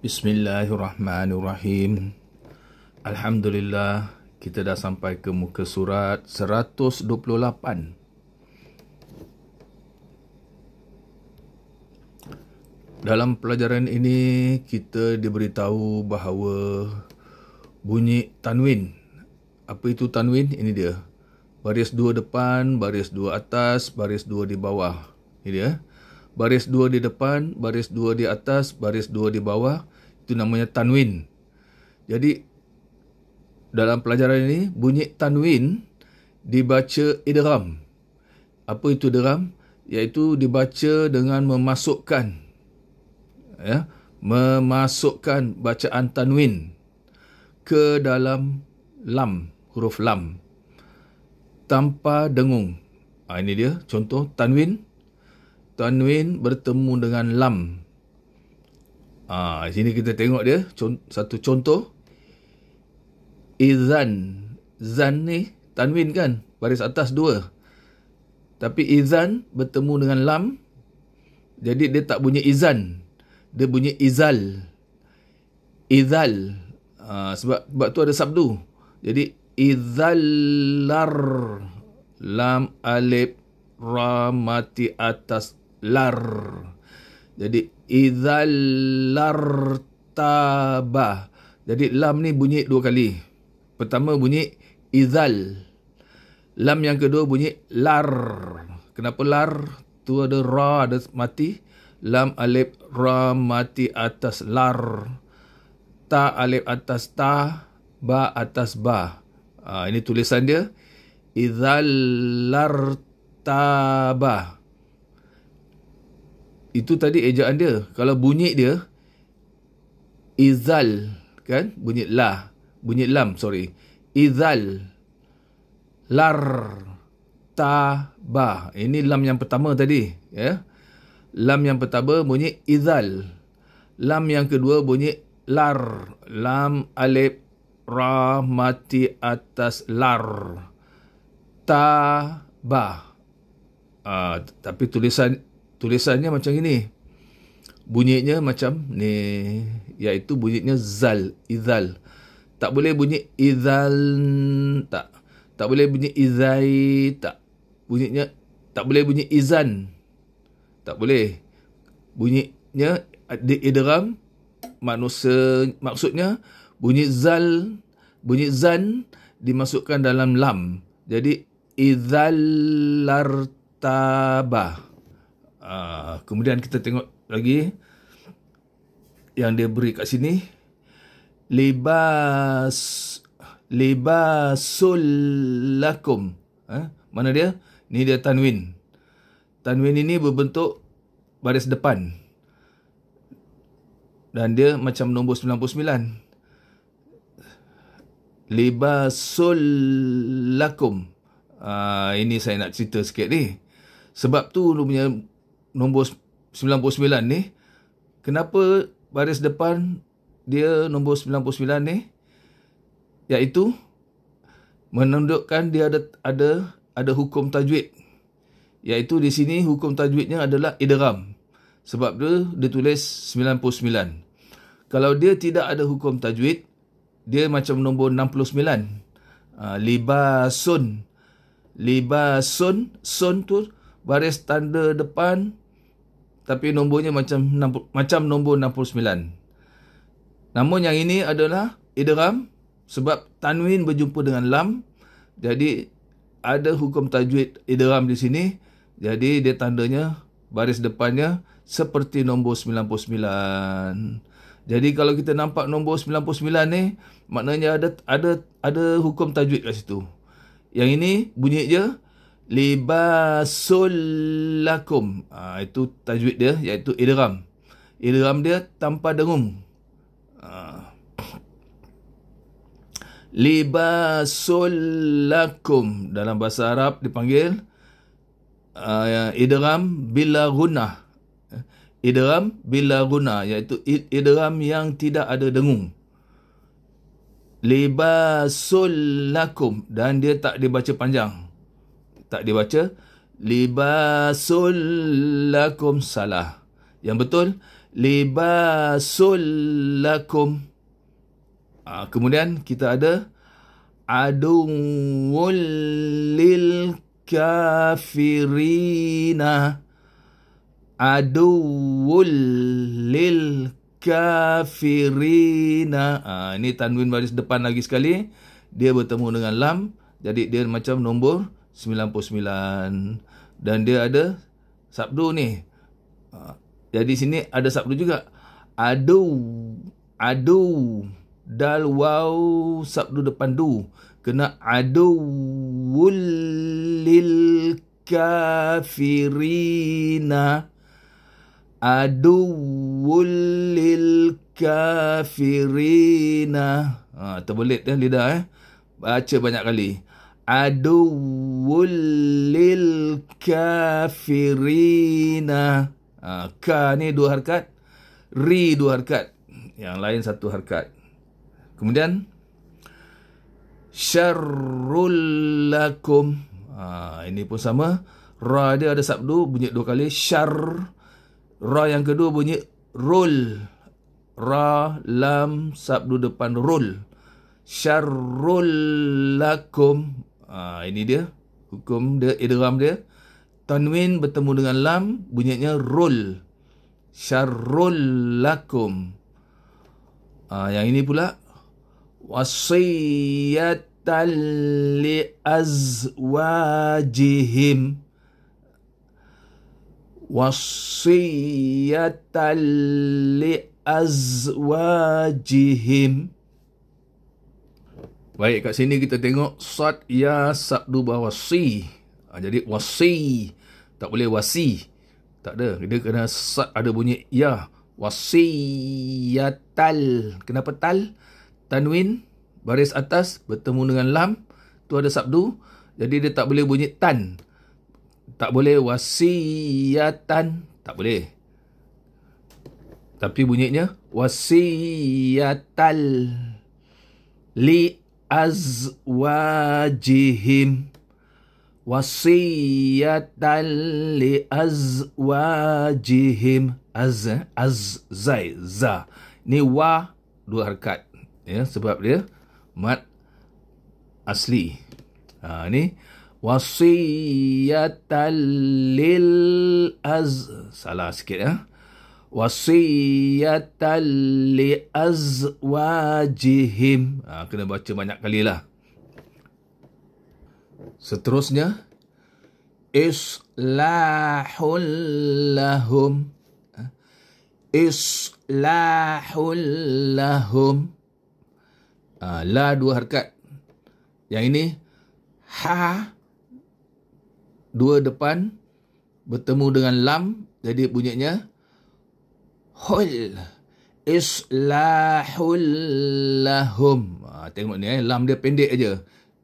Bismillahirrahmanirrahim. Alhamdulillah, kita dah sampai ke muka surat 128. Dalam pelajaran ini, kita diberitahu bahawa bunyi tanwin. Apa itu tanwin? Ini dia. Baris dua depan, baris dua atas, baris dua di bawah. Ini dia. Baris dua di depan, baris dua di atas, baris dua di bawah. Itu namanya tanwin. Jadi, dalam pelajaran ini, bunyi tanwin dibaca idram. Apa itu idram? Iaitu dibaca dengan memasukkan ya, memasukkan bacaan tanwin ke dalam lam, huruf lam tanpa dengung. Ha, ini dia contoh tanwin. Tanwin bertemu dengan lam. Ha, sini kita tengok dia satu contoh. Izan. Zan ni tanwin kan? Baris atas dua. Tapi izan bertemu dengan lam. Jadi dia tak bunyi izan dia bunyi izal izal uh, sebab sebab tu ada sabdu jadi izallar lam alif ra mati atas lar jadi izallar tabah jadi lam ni bunyi dua kali. Pertama bunyi izal lam yang kedua bunyi lar. Kenapa lar? Tu ada ra ada mati. Lam alif ra mati atas lar. Ta alif atas ta ba atas ba. Ha, ini tulisan dia. Idzal lar ba. Itu tadi ejaan dia kalau bunyi dia izal kan bunyi la bunyi lam sorry izal lar ta ba ini lam yang pertama tadi ya? Lam yang pertama bunyi izal. Lam yang kedua bunyi lar. Lam alif ra mati atas lar. Ta ba. Uh, tapi tulisan tulisannya macam ini. Bunyinya macam ni. Iaitu bunyinya zal. Izal. Tak boleh bunyi izal. Tak. Tak boleh bunyi izai. Tak. Bunyinya tak boleh bunyi izan tak boleh bunyinya di idram manusia maksudnya bunyi zal bunyi zan dimasukkan dalam lam jadi idzallartaba uh, kemudian kita tengok lagi yang dia beri kat sini libas libasul lakum ha? mana dia ni dia tanwin tanwin ini berbentuk baris depan. Dan dia macam nombor 99. Libasul lakum. Uh, ini saya nak cerita sikit ni. Sebab tu lu punya nombor 99 ni. Kenapa baris depan dia nombor 99 ni? Iaitu menunjukkan dia ada ada ada hukum tajwid iaitu di sini hukum tajwidnya adalah idgham sebab dia dia tulis 99 kalau dia tidak ada hukum tajwid dia macam nombor 69 uh, libasun libasun sun tu baris tanda depan tapi nombornya macam macam nombor 69 namun yang ini adalah idgham sebab tanwin berjumpa dengan lam jadi ada hukum tajwid idgham di sini jadi dia tandanya baris depannya seperti nombor 99. Jadi kalau kita nampak nombor 99 ni maknanya ada ada ada hukum tajwid kat situ. Yang ini bunyi je libasul lakum. Ha, itu tajwid dia iaitu idgham. Idgham dia tanpa dengung. Ha. Libasul lakum dalam bahasa Arab dipanggil uh, idram bila guna idram bila guna iaitu idram yang tidak ada dengung libasul lakum dan dia tak dibaca panjang tak dibaca libasul lakum salah Yang betul libasul lakum. Ha, kemudian kita ada aduwul lil kafirina. Aduwul lil kafirina. Ha, ini tanwin baris depan lagi sekali. Dia bertemu dengan lam. Jadi dia macam nombor 99. Dan dia ada sabdu ni. Jadi sini ada sabdu juga. Adu. Adu dal waw sabdu depan du kena adu lil kafirina adu lil kafirina ha terbelit dah lidah eh baca banyak kali adu lil kafirina ha, ka ni dua harkat ri dua harkat yang lain satu harkat Kemudian syarrul lakum. Ha, ini pun sama. Ra dia ada sabdu bunyi dua kali syar. Ra yang kedua bunyi rul. Ra lam sabdu depan rul. Syarrul lakum. Ha, ini dia hukum dia idgham dia. Tanwin bertemu dengan lam bunyinya rul. Syarrul lakum. Ha, yang ini pula wasiyatan li azwajihim wasiyatan li azwajihim Baik kat sini kita tengok sad ya sabdu bawasi. Ha, jadi wasi tak boleh wasi. Tak ada. Dia kena sad ada bunyi ya. Wasiyatal. Kenapa tal? tanwin baris atas bertemu dengan lam tu ada sabdu jadi dia tak boleh bunyi tan tak boleh wasiatan tak boleh tapi bunyinya wasiyatal li azwajihim wasiyatan li azwajihim az az zai za. Ni wa dua harkat ya sebab dia mat asli. Ha ni wasiyatan lil az salah sikit ya wasiyatan li azwajihim ha, kena baca banyak kali lah. Seterusnya islahul lahum. Ha, islahul lahum. Uh, la dua harkat. Yang ini ha dua depan bertemu dengan lam jadi bunyinya hul islahul lahum. Ha, tengok ni eh lam dia pendek aja.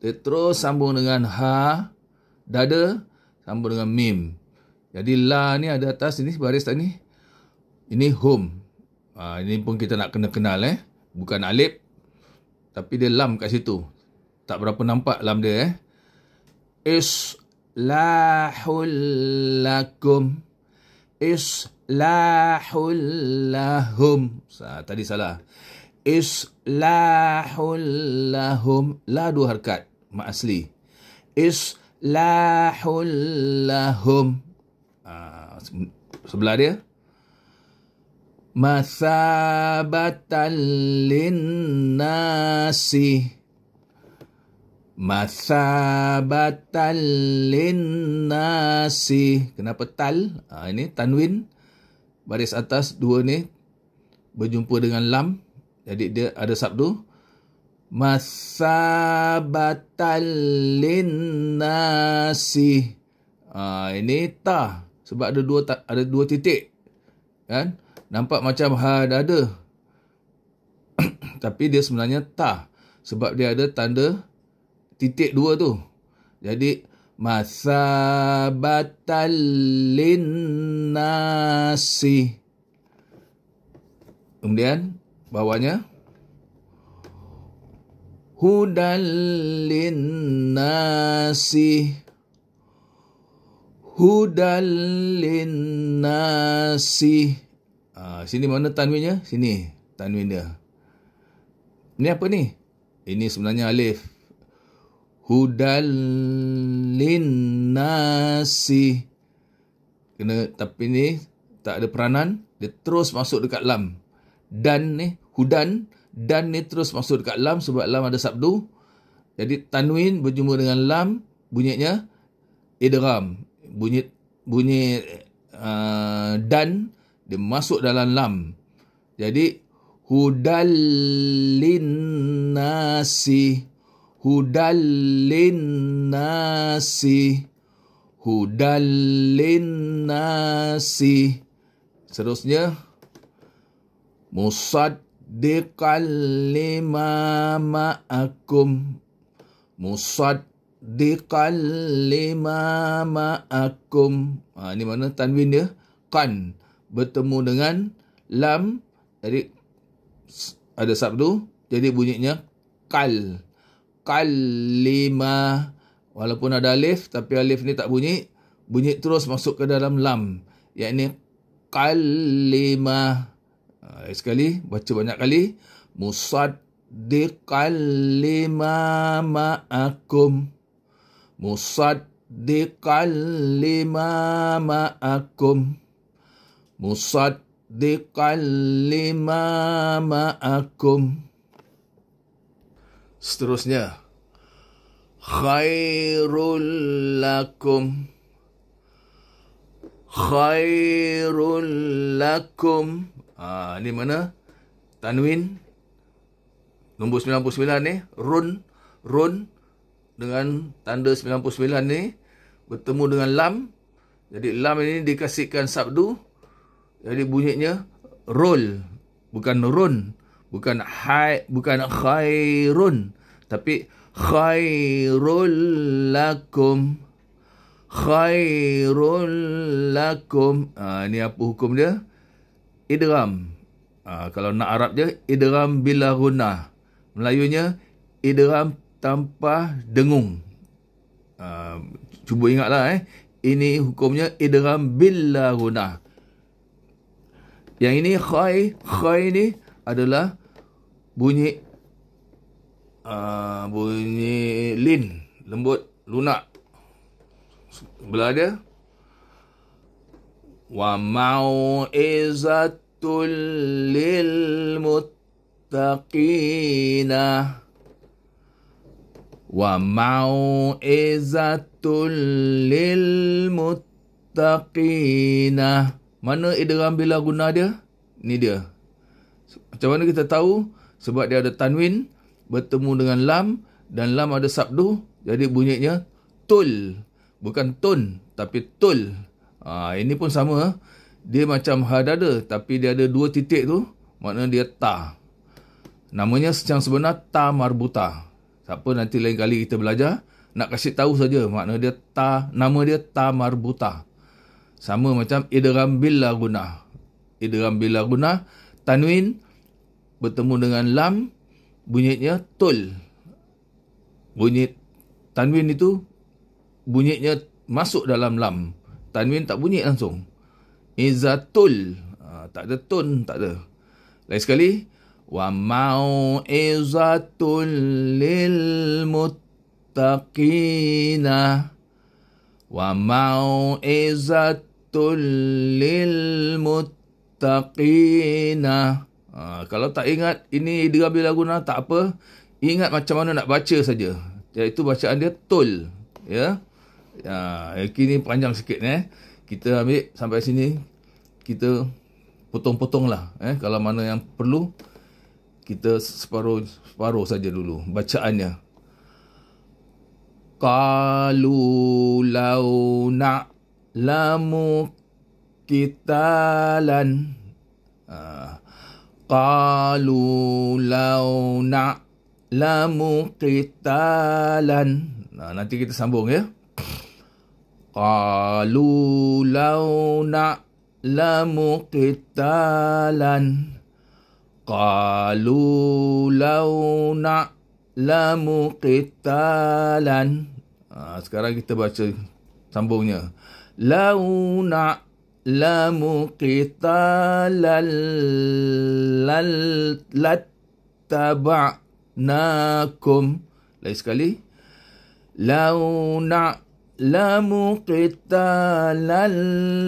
Dia terus sambung dengan ha dada sambung dengan mim. Jadi la ni ada atas ini baris tadi. Ini hum. Ha, ini pun kita nak kena kenal eh. Bukan alif tapi dia lam kat situ. Tak berapa nampak lam dia eh. Islahul lakum. Islahul lahum. Sa, tadi salah. Islahul lahum. La dua harkat. Mak asli. Islahul lahum. Ha, sebelah dia mathabatan linnasi mathabatan linnasi kenapa tal ha, ini tanwin baris atas dua ni berjumpa dengan lam. Jadi dia ada sabdu. Mathabatan linnasi. Ha, ini ta sebab ada dua ada dua titik. Kan? Nampak macam ha ada. Tapi dia sebenarnya ta sebab dia ada tanda titik dua tu. Jadi masabatal linnasi. Kemudian bawahnya hudal linnasi hudal linnasi. Ha, sini mana tanwinnya? Sini tanwin dia. Ini apa ni? Ini sebenarnya alif. Hudal linnasi. Kena tapi ni tak ada peranan, dia terus masuk dekat lam. Dan ni hudan dan ni terus masuk dekat lam sebab lam ada sabdu. Jadi tanwin berjumpa dengan lam bunyinya idgham. Bunyi bunyi uh, dan dia masuk dalam lam. Jadi hudal linnasi hudal linnasi hudal linnasi seterusnya musaddiqal lima ma'akum musaddiqal lima ma'akum ha, ini mana tanwin dia? Kan bertemu dengan lam jadi ada sabdu jadi bunyinya kal kalima walaupun ada alif tapi alif ni tak bunyi. Bunyi terus masuk ke dalam lam. Yakni kalima ha, sekali. Baca banyak kali. Musaddiqal lima ma'akum. Musaddiqal lima ma'akum. Musaddiqan lima ma'akum. Seterusnya. Khairul lakum. Khairul lakum. Ha, ni mana? Tanwin. Nombor 99 ni. Run. Run. Dengan tanda 99 ni. Bertemu dengan lam. Jadi lam ini dikasihkan sabdu. Jadi bunyinya roll bukan run bukan hai bukan khairun tapi khairul lakum. Khairul lakum. Ha, ni apa hukum dia? Idgham. Ha, kalau nak arab dia idgham bila guna. Melayunya idgham tanpa dengung. Ha, cuba ingatlah eh. Ini hukumnya idgham bila guna. Yang ini khai, khai ni adalah bunyi uh, bunyi lin, lembut, lunak. Belah dia. Wa mau'izatul lil muttaqina. Wa mau'izatul lil muttaqina. Mana idgham bila guna dia? Ni dia. Macam mana kita tahu? Sebab dia ada tanwin bertemu dengan lam dan lam ada sabdu. Jadi bunyinya tul. Bukan tun tapi tul. Ha, ini pun sama. Dia macam hadada tapi dia ada dua titik tu. Maknanya dia ta. Namanya secara sebenar ta marbuta. Siapa nanti lain kali kita belajar. Nak kasih tahu saja makna dia ta. Nama dia ta marbuta. Sama macam idgham bil guna. Idgham bil guna tanwin bertemu dengan lam bunyinya tul. Bunyi tanwin itu bunyinya masuk dalam lam. Tanwin tak bunyi langsung. Izatul. Ha, tak ada tun, tak ada. Lain sekali. Wa mau'izatul lil muttaqina. Wa mau'izatul lil muttaqina. Ha, kalau tak ingat ini dirabi laguna tak apa. Ingat macam mana nak baca saja. Iaitu bacaan dia tul. Ya. Ha, kini panjang sikit eh. Kita ambil sampai sini. Kita potong-potong lah. Eh. Kalau mana yang perlu. Kita separuh, separuh saja dulu bacaannya. Qalu lau na' lamu kitalan ah, qalu law na lamu kitalan nah, nanti kita sambung ya. Qalu law na lamu kitalan qalu law na lamu kitalan ah, sekarang kita baca sambungnya. Lau na'lamu qitalan lal lattaba'nakum lain sekali. Lau na'lamu qitalan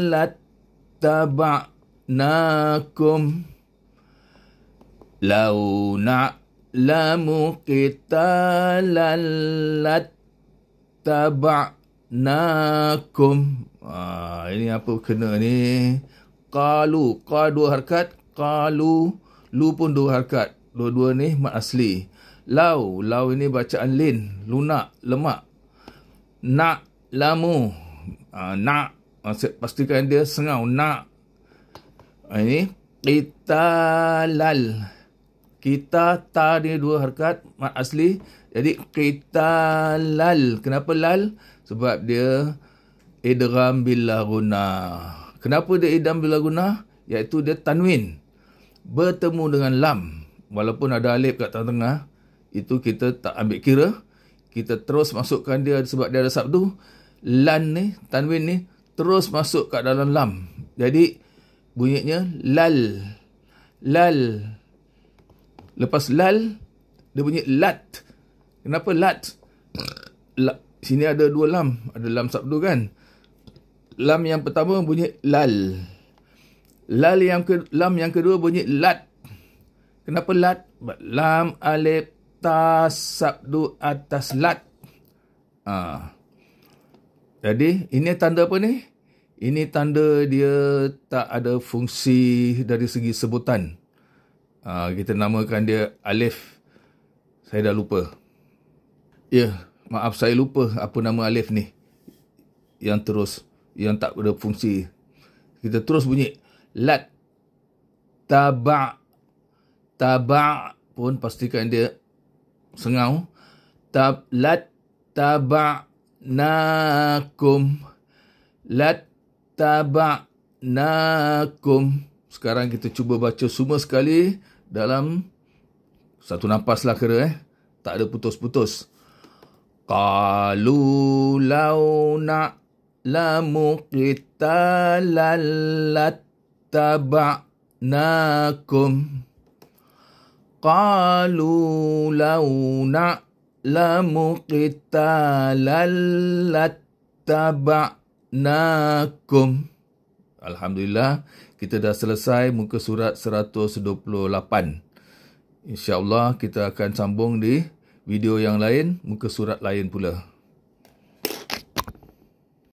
lattaba'nakum lau na'lamu qitalan lattaba'nakum Ha, ini apa kena ni? Qalu. Qa dua harkat. Qalu. Lu pun dua harkat. Dua-dua ni mat asli. Lau. Lau ini bacaan lin. Lunak. Lemak. Nak. Lamu. Ha, nak. Pastikan dia sengau. Nak. Ha, ini. Kita lal. Kita ta ni dua harkat. Mat asli. Jadi kita lal. Kenapa lal? Sebab dia idgham bila guna. Kenapa dia idgham bila guna? Iaitu dia tanwin. Bertemu dengan lam. Walaupun ada alif kat tengah-tengah. Itu kita tak ambil kira. Kita terus masukkan dia sebab dia ada sabdu. Lan ni, tanwin ni, terus masuk kat dalam lam. Jadi, bunyinya lal. Lal. Lepas lal, dia bunyi lat. Kenapa lat? La, sini ada dua lam. Ada lam sabdu kan? lam yang pertama bunyi lal. Lal yang ke, lam yang kedua bunyi lat. Kenapa lat? Lam alif ta sabdu atas lat. Ha. Jadi ini tanda apa ni? Ini tanda dia tak ada fungsi dari segi sebutan. Ha, kita namakan dia alif. Saya dah lupa. Ya, maaf saya lupa apa nama alif ni. Yang terus yang tak ada fungsi. Kita terus bunyi lat taba taba pun pastikan dia sengau tab lat taba nakum lat taba nakum sekarang kita cuba baca semua sekali dalam satu nafas lah kira eh. Tak ada putus-putus. Qalu lau na lamu qalu law na'lamu qitalan lattaba'nakum Alhamdulillah kita dah selesai muka surat 128 InsyaAllah kita akan sambung di video yang lain muka surat lain pula